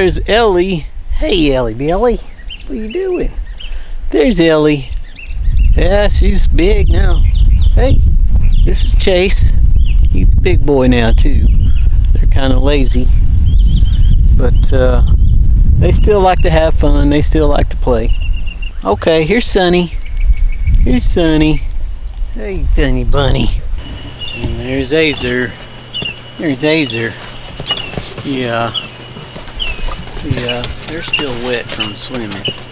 there's Ellie. Hey, Ellie Billy. What are you doing? There's Ellie. Yeah, she's big now. Hey, this is Chase. He's a big boy now, too. They're kind of lazy. But uh, they still like to have fun. They still like to play. Okay, here's Sunny. Here's Sunny. Hey, Sunny Bunny. And there's Azer. There's Azer. Yeah. Yeah, uh, they're still wet from swimming.